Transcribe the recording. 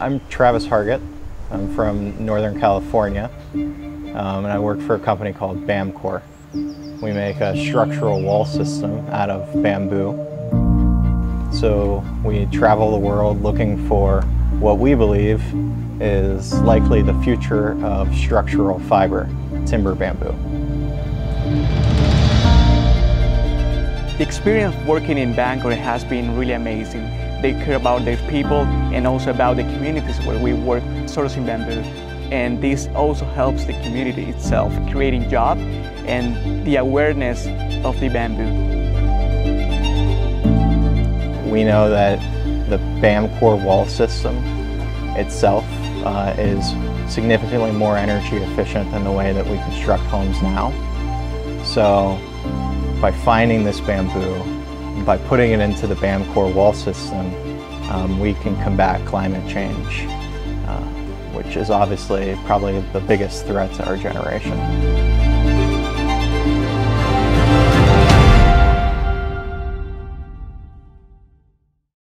I'm Travis Hargett. I'm from Northern California, um, and I work for a company called BamCore. We make a structural wall system out of bamboo. So we travel the world looking for what we believe is likely the future of structural fiber, timber bamboo. The experience working in BamCore has been really amazing. They care about their people and also about the communities where we work sourcing bamboo. And this also helps the community itself, creating jobs and the awareness of the bamboo. We know that the BamCore wall system itself uh, is significantly more energy efficient than the way that we construct homes now. So by finding this bamboo, by putting it into the BamCore wall system, um, we can combat climate change, uh, which is obviously probably the biggest threat to our generation.